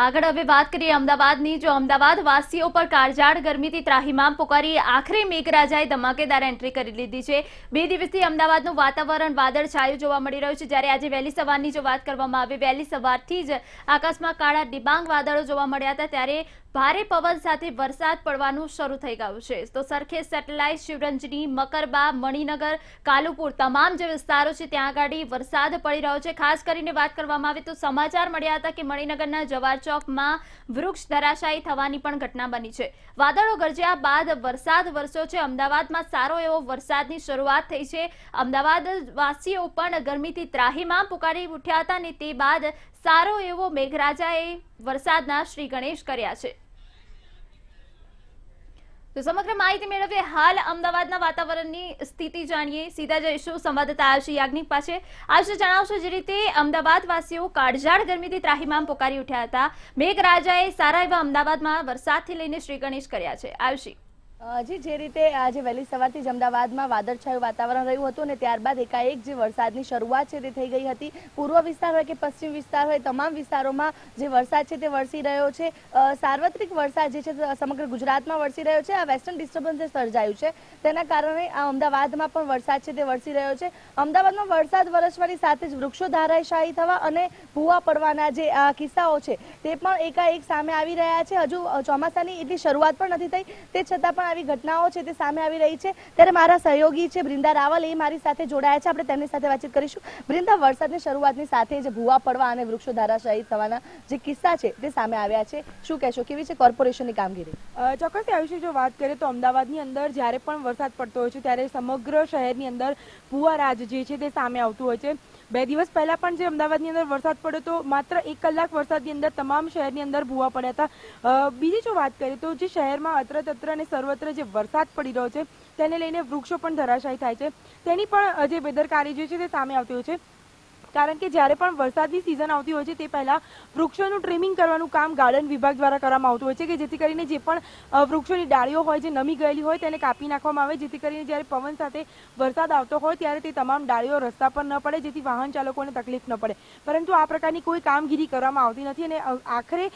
આગળ હવે વાત કરીએ અમદાવાદની. જો અમદાવાદ વાસીઓ પર કાળઝાળ ગરમીથી ત્રાહીમામ પુકારી આખરે મેઘરાજાએ ધમાકેદાર એન્ટ્રી કરી લીધી છે. બે દિવસથી અમદાવાદનું વાતાવરણ વાદળછાયું જોવા મળી રહ્યું છે. જ્યારે આજે વહેલી સવારની જો વાત કરવામાં આવે, વહેલી સવારથી જ આકાશમાં કાળા ડિબાંગ વાદળો જોવા મળ્યા હતા. ત્યારે ભારે પવન સાથે વરસાદ પડવાનું શરૂ થઈ ગયું છે. તો સરખેજ સેટેલાઇટ, શિવરંજની, મકરબા, મણિનગર, કાલુપુર તમામ જે વિસ્તારો છે, ત્યાં આગળ વરસાદ પડી રહ્યો છે. ખાસ કરીને વાત કરવામાં આવે તો સમાચાર મળ્યા હતા કે મણિનગરના જવાહર ચોકમાં વૃક્ષ ધરાશાયી થવાની પણ ઘટના બની છે. વાદળો ગરજ્યા બાદ વરસાદ વરસ્યો છે. અમદાવાદમાં સારો એવો વરસાદની શરૂઆત થઈ છે. અમદાવાદ વાસીઓ પણ ગરમીથી ત્રાહીમાં પુકારી ઉઠ્યા હતા અને તે બાદ સારો એવો મેઘરાજાએ વરસાદના શ્રી ગણેશ કર્યા છે. તો સમગ્ર માહિતી મેળવીએ હાલ અમદાવાદના વાતાવરણની સ્થિતિ જાણીએ. સીધા જઈશું સંવાદદાતા આવશે યાજ્ઞિક પાસે. આયુષ જણાવશો જે રીતે અમદાવાદવાસીઓ કાળઝાળ ગરમીથી ત્રાહીમામ પોકારી ઉઠ્યા હતા. મેઘરાજાએ સારા એવા અમદાવાદમાં વરસાદથી લઈને શ્રી ગણેશ કર્યા છે. આયુષી જી, જે રીતે આજે વહેલી સવારથી જ અમદાવાદમાં વાદળછાયું વાતાવરણ રહ્યું હતું અને ત્યારબાદ એકાએક જે વરસાદની શરૂઆત છે તે થઈ ગઈ હતી. પૂર્વ વિસ્તાર હોય કે પશ્ચિમ વિસ્તાર હોય, તમામ વિસ્તારોમાં જે વરસાદ છે તે વરસી રહ્યો છે. સાર્વત્રિક વરસાદ જે છે સમગ્ર ગુજરાતમાં વરસી રહ્યો છે. આ વેસ્ટર્ન ડિસ્ટર્બન્સ જે સર્જાયું છે, તેના કારણે આ અમદાવાદમાં પણ વરસાદ છે તે વરસી રહ્યો છે. અમદાવાદમાં વરસાદ વરસવાની સાથે જ વૃક્ષો ધારાશાયી થવા અને ભૂવા પડવાના જે કિસ્સાઓ છે તે પણ એકાએક સામે આવી રહ્યા છે. હજુ ચોમાસાની એટલી શરૂઆત પણ નથી થઈ. તે છતાં પણ આવી ઘટનાઓ છે તે સામે આવી રહી છે. ત્યારે મારા સહયોગી છે, બ્રિંદા રાવલ, એ મારી સાથે જોડાયા છે. આપણે તેમની સાથે વાતચીત કરીશું. બ્રિંદા, વરસાદની શરૂઆતની સાથે જ ભૂવા પડવા અને વૃક્ષો ધારાશાયી થવાના જે કિસ્સા છે તે સામે આવ્યા છે. શું કહેશો? કેવી છે કોર્પોરેશનની કામગીરી? ચોક્કસ આ વિશે જો વાત કરીએ તો અમદાવાદની અંદર જ્યારે પણ વરસાદ પડતો હોય છે, ત્યારે સમગ્ર શહેરની અંદર ભૂવા રાજ જે છે તે સામે આવતું હોય છે. બે દિવસ પહેલા પણ જે અમદાવાદની અંદર વરસાદ પડ્યો તો માત્ર એક કલાક વરસાદની અંદર તમામ શહેરની અંદર ભૂવા પડ્યા હતા. બીજી જો વાત કરીએ તો જે શહેરમાં અત્ર તત્ર અને સર્વત્ર જે વરસાદ પડી રહ્યો છે, તેને લઈને વૃક્ષો પણ ધરાશાયી થાય છે. તેની પણ જે બેદરકારી જે છે તે સામે આવતી હોય છે. કારણ કે જ્યારે પણ વરસાદની સિઝન આવતી હોય છે, તે પહેલા વૃક્ષોનું ટ્રીમિંગ કરવાનું કામ ગાર્ડન વિભાગ દ્વારા કરવામાં આવતું હોય છે કે જેથી કરીને જે પણ વૃક્ષોની ડાળીઓ હોય જે નમી ગયેલી હોય તેને કાપી નાખવામાં આવે, જેથી કરીને જ્યારે પવન સાથે વરસાદ આવતો હોય ત્યારે તે તમામ ડાળીઓ રસ્તા પર ન પડે, જેથી વાહન ચાલકોને તકલીફ ન પડે. પરંતુ આ પ્રકારની કોઈ કામગીરી કરવામાં આવતી નથી અને આખરે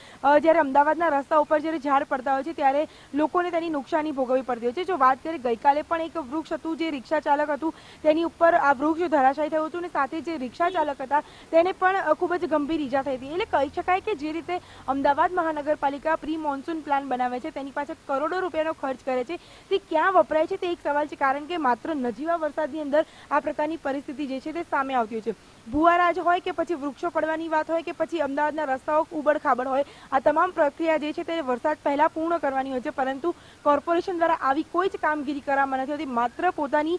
જ્યારે અમદાવાદના રસ્તા ઉપર જ્યારે ઝાડ પડતા હોય છે ત્યારે લોકોને તેની નુકસાની ભોગવવી પડતી હોય છે. જો વાત કરીએ, ગઈકાલે પણ એક વૃક્ષ હતું જે રિક્ષા ચાલક હતું, તેની ઉપર આ વૃક્ષ ધરાશાયી થયું હતું અને સાથે જે રિક્ષા ચાલક ચાલક હતા. તેને પણ ખૂબ જ ગંભીર ઈજા થઈ હતી. એટલે કહી શકાય કે જે રીતે અમદાવાદ મહાનગરપાલિકા પ્રી મોન્સૂન પ્લાન બનાવે છે, તેની પાછળ કરોડો રૂપિયાનો ખર્ચ કરે છે. તે ક્યાં વપરાય છે તે એક સવાલ છે, કારણ કે માત્ર નજીવા વરસાદની અંદર આ પ્રકારની પરિસ્થિતિ જે છે તે સામે આવતી છે. ભુવારાજ હોય કે પછી વૃક્ષો પડવાની વાત હોય કે પછી અમદાવાદના રસ્તાઓ ઉબડ ખાબડ હોય, આ તમામ પ્રક્રિયા જે છે તે વરસાદ પહેલા પૂર્ણ કરવાની હોય છે, પરંતુ કોર્પોરેશન દ્વારા આવી કોઈ જ કામગીરી કરવામાં નથી હોતી, માત્ર પોતાની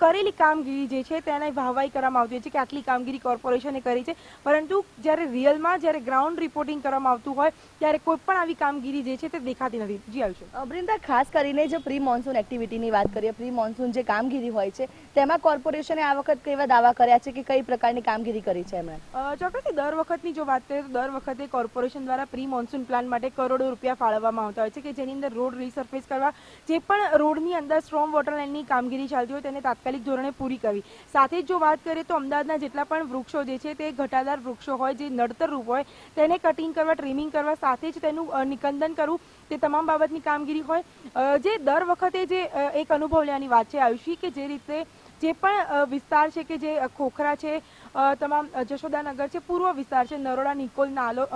કરેલી કામગીરી જે છે તેને વાહવાઈ કરવામાં આવતી હોય છે કે આટલી કામગીરી કોર્પોરેશને કરી છે. પરંતુ જ્યારે રિયલમાં જ્યારે ગ્રાઉન્ડ રિપોર્ટિંગ કરવામાં આવતું હોય, ત્યારે કોઈ પણ આવી કામગીરી જે છે તે દેખાતી નથી. જી આવશે વૃંદા ખાસ કરીને જો પ્રી મોન્સૂન એક્ટિવિટીની વાત કરીએ પ્રી મોન્સૂન જે કામગીરી હોય છે તેમાં કોર્પોરેશને આ વખત કેવા દાવા કર્યા છે કે કઈ પ્રકારની કામગીરી કરી છે એમણે? ચોક્કસથી દર વખતની જો વાત કરીએ તો દર વખતે કોર્પોરેશન દ્વારા પ્રી મોન્સૂન પ્લાન માટે કરોડો રૂપિયા ફાળવવામાં આવતા હોય છે કે જેની અંદર રોડ રીસર્ફેસ કરવા જે પણ રોડની અંદર સ્ટ્રોમ વોટર લાઇનની કામગીરી ચાલતી હોય તેને તાત્કાલિક ધોરણે પૂરી કરવી. સાથે જ વાત કરીએ તો અમદાવાદના જેટલા પણ વૃક્ષો જે છે તે ઘટાદાર વૃક્ષો હોય, જે નડતર રૂપ હોય, તેને કટિંગ કરવા ટ્રીમિંગ કરવા, સાથે જ તેનું નિકંદન કરવું, તે તમામ બાબતની કામગીરી હોય. જે દર વખતે જે એક અનુભવ લેવાની વાત છે આયુષી કે જે રીતે જે પણ વિસ્તાર છે કે જે ખોખરા છે તમામ જશોદાનગર છે, પૂર્વ વિસ્તાર છે, નરોડા, નિકોલ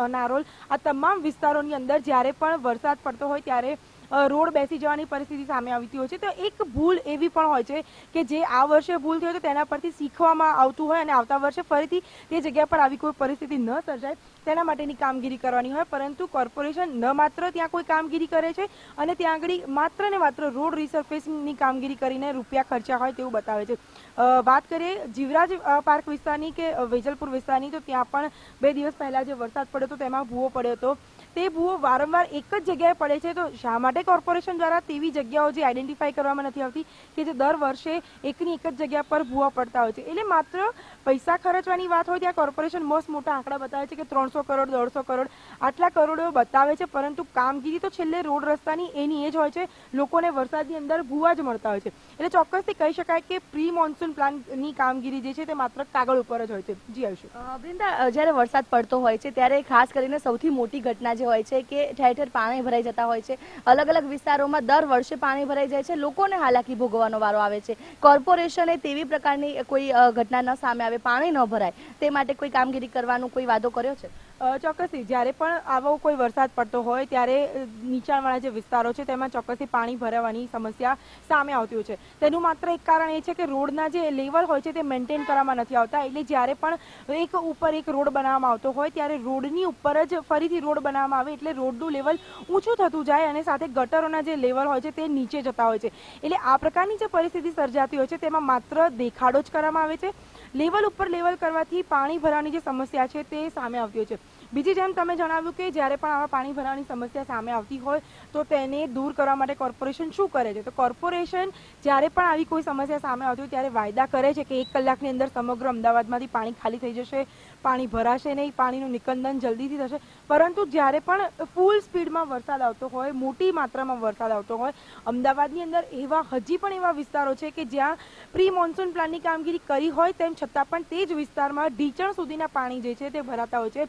નારોલ, આ તમામ વિસ્તારોની અંદર જ્યારે પણ વરસાદ પડતો હોય ત્યારે રોડ બેસી જવાની પરિસ્થિતિ સામે આવતી હોય છે. તો એક ભૂલ એવી પણ હોય છે કે જે આ વર્ષે ભૂલ થઈ હોય તો તેના પરથી શીખવામાં આવતું હોય અને આવતા વર્ષે ફરીથી તે જગ્યા પર આવી કોઈ પરિસ્થિતિ ન સર્જાય. તેના માટેની કામગીરી કરવાની હોય, પરંતુ કોર્પોરેશન ન માત્ર ત્યાં કોઈ કામગીરી કરે છે અને ત્યાં આગળ માત્ર ને માત્ર રોડ રિસર્ફેસિંગની કામગીરી કરીને રૂપિયા ખર્ચા હોય તેવું બતાવે છે. વાત કરીએ જીવરાજ પાર્ક વિસ્તારની કે વેજલપુર વિસ્તારની, તો ત્યાં પણ બે દિવસ પહેલાં જે વરસાદ પડ્યો હતો, તેમાં ભૂવો પડ્યો હતો. તે ભૂવો વારંવાર એક જ જગ્યાએ પડે છે, તો શા માટે કોર્પોરેશન દ્વારા તેવી જગ્યાઓ જે આઈડેન્ટિફાઈ કરવામાં નથી આવતી કે જે દર વર્ષે એકની એક જ જગ્યા પર ભૂવા પડતા હોય છે? એટલે માત્ર પૈસા ખર્ચવાની વાત હોય ત્યાં કોર્પોરેશન મસ્ત મોટા આંકડા બતાવે છે કે ત્રણસો કરોડ, દોઢસો કરોડ, આટલા કરોડો બતાવે છે, પરંતુ કામગીરી તો છેલ્લે રોડ રસ્તાની એની એ જ હોય છે, લોકોને વરસાદની અંદર ભૂવા જ મળતા હોય છે. એટલે ચોક્કસથી કહી શકાય કે પ્રી મોન્સૂન પ્લાનની કામગીરી જે છે તે માત્ર કાગળ ઉપર જ હોય છે. જી, આયુષ. વૃંદા જ્યારે વરસાદ પડતો હોય છે, ત્યારે ખાસ કરીને સૌથી મોટી ઘટના જે હોય છે કે ઠેર ઠેર પાણી ભરાઈ જતા હોય છે. અલગ અલગ વિસ્તારોમાં દર વર્ષે પાણી ભરાઈ જાય છે. લોકોને હાલાકી ભોગવવાનો વારો આવે છે. કોર્પોરેશને તેવી પ્રકારની કોઈ ઘટના ન સામે આવે, પાણી ન ભરાય. તે માટે કોઈ કામગીરી કરવાનો કોઈ વાદો કર્યો છે? ચોક્કસથી. જ્યારે પણ આવો કોઈ વરસાદ પડતો હોય, ત્યારે નીચાણવાળા જે વિસ્તારો છે, તેમાં ચોક્કસથી પાણી ભરાવાની સમસ્યા સામે આવતી હોય છે. તેનું માત્ર એક કારણ એ છે કે રોડના જે લેવલ હોય છે, તે મેન્ટેન કરવામાં નથી આવતા. એટલે જ્યારે પણ એક ઉપર એક રોડ બનાવવામાં આવતો હોય, ત્યારે રોડની ઉપર જ ફરીથી રોડ બનાવવામાં આવે, એટલે રોડનું લેવલ ઊંચું થતું જાય અને સાથે ગટરોના જે લેવલ હોય છે, તે નીચે જતા હોય છે. એટલે આ પ્રકારની જે પરિસ્થિતિ સર્જાતી હોય છે, તેમાં માત્ર દેખાડો જ કરવામાં આવે છે. લેવલ ઉપર લેવલ કરવાથી પાણી ભરવાની જે સમસ્યા છે, તે સામે આવતી હોય છે. બીજી જેમ તમે જણાવ્યું કે જ્યારે પણ આવા પાણી ભરવાની સમસ્યા સામે આવતી હોય, તો તેને દૂર કરવા માટે કોર્પોરેશન શું કરે છે? તો કોર્પોરેશન જ્યારે પણ આવી કોઈ સમસ્યા સામે આવતી હોય, ત્યારે વાયદા કરે છે કે એક કલાકની અંદર સમગ્ર અમદાવાદમાંથી પાણી ખાલી થઈ જશે, પાણી ભરાશે નહીં, પાણીનું નિકંદન જલ્દીથી થશે. પરંતુ જ્યારે પણ ફૂલ સ્પીડમાં વરસાદ આવતો હોય, મોટી માત્રામાં વરસાદ આવતો હોય, અમદાવાદની અંદર એવા હજી પણ એવા વિસ્તારો છે કે જ્યાં પ્રી મોન્સૂન પ્લાનની કામગીરી કરી હોય, તેમ છતાં પણ તે જ વિસ્તારમાં ઢીચણ સુધીના પાણી જે છે તે ભરાતા હોય છે.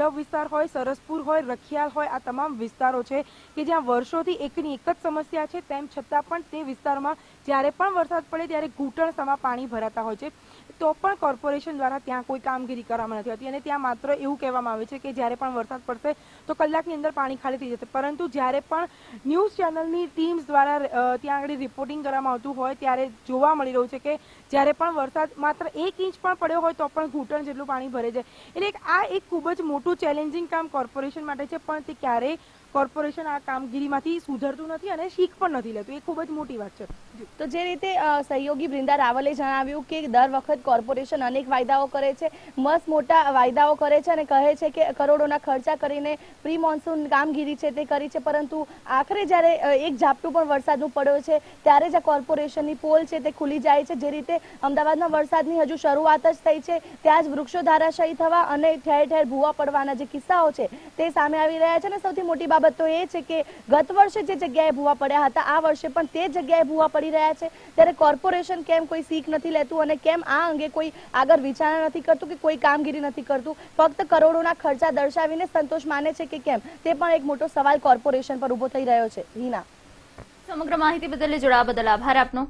ઓઢવ વિસ્તાર હોય, સરસપુર હોય, રખિયાલ હોય, આ તમામ વિસ્તારો છે કે જ્યાં વર્ષોથી એકની એક જ સમસ્યા છે. તેમ છતાં પણ તે વિસ્તારમાં જ્યારે પણ વરસાદ પડે ત્યારે ઘૂંટણ સમા પાણી ભરાતા હોય છે. તો પણ કોર્પોરેશન દ્વારા ત્યાં કોઈ કામગીરી કરવામાં નથી આવતી. અને ત્યાં માત્ર એવું કહેવામાં આવે છે કે જ્યારે પણ વરસાદ પડશે તો કલાકની અંદર પાણી ખાલી થઈ જશે. પરંતુ જ્યારે પણ ન્યૂઝ ચેનલની ટીમ્સ દ્વારા ત્યાં આગળ રિપોર્ટિંગ કરવામાં આવતું હોય, ત્યારે જોવા મળી રહ્યું છે કે જ્યારે પણ વરસાદ માત્ર એક ઇંચ પણ પડ્યો હોય તો પણ ઘૂંટણ જેટલું પાણી ભરે છે એટલે આ એક ખૂબ જ મોટું ચેલેન્જિંગ કામ કોર્પોરેશન માટે છે, પણ તે ક્યારેય કોર્પોરેશન આ કામગીરીમાંથી સુધરતું નથી અને શીખ પણ નથી લેતું. એ ખૂબ જ મોટી વાત છે. તો જે રીતે સહયોગી બૃંદા રાવલે જણાવ્યું કે દર વખત કોર્પોરેશન અનેક વાયદાઓ કરે છે મસ્ત મોટા વાયદાઓ કરે છે અને કહે છે કે કરોડોના ખર્ચા કરીને પ્રી મોન્સૂન કામગીરી છે તે કરી છે, પરંતુ આખરે જ્યારે એક ઝાપટું પણ વરસાદનું પડ્યો છે, ત્યારે જ આ કોર્પોરેશનની પોલ છે તે ખુલી જાય છે. જે રીતે અમદાવાદમાં વરસાદની હજુ શરૂઆત જ થઈ છે, ત્યાં જ વૃક્ષો ધારાશાયી થવા અને ઠેર ઠેર ભૂવા પડવાના જે કિસ્સાઓ છે તે સામે આવી રહ્યા છે અને સૌથી મોટી બાબત તો એ છે કે ગત વર્ષે જે જગ્યાએ ભૂવા પડ્યા હતા, આ વર્ષે પણ તે જગ્યાએ ભૂવા પડી રહ્યા છે. ત્યારે કોર્પોરેશન કેમ કોઈ શીખ નથી લેતું અને કેમ આ અંગે કોઈ આગળ વિચારણા નથી કરતું કે કોઈ કામગીરી નથી કરતું? ફક્ત કરોડોના ખર્ચા દર્શાવીને સંતોષ માને છે કે કેમ? તે પણ એક મોટો સવાલ કોર્પોરેશન પર ઊભો થઈ રહ્યો છે. હિના. સમગ્ર માહિતી બદલ જોડાવા બદલ આભાર આપનો.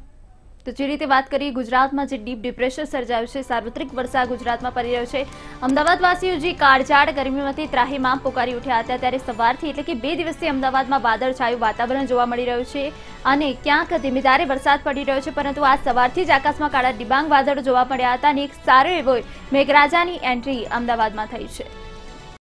તો જે રીતે વાત કરીએ, ગુજરાતમાં જે ડીપ ડિપ્રેશન સર્જાયું છે, સાર્વત્રિક વરસાદ ગુજરાતમાં પડી રહ્યો છે. અમદાવાદવાસીઓ જે કાળઝાળ ગરમીમાંથી ત્રાહીમામ પોકારી ઉઠ્યા હતા ત્યારે સવારથી એટલે કે બે દિવસથી અમદાવાદમાં વાદળછાયું વાતાવરણ જોવા મળી રહ્યું છે અને ક્યાંક ધીમીધારે વરસાદ પડી રહ્યો છે, પરંતુ આજ સવારથી જ આકાશમાં કાળા ડિબાંગ વાદળો જોવા મળ્યા હતા અને એક સારો એવો મેઘરાજાની એન્ટ્રી અમદાવાદમાં થઈ છે.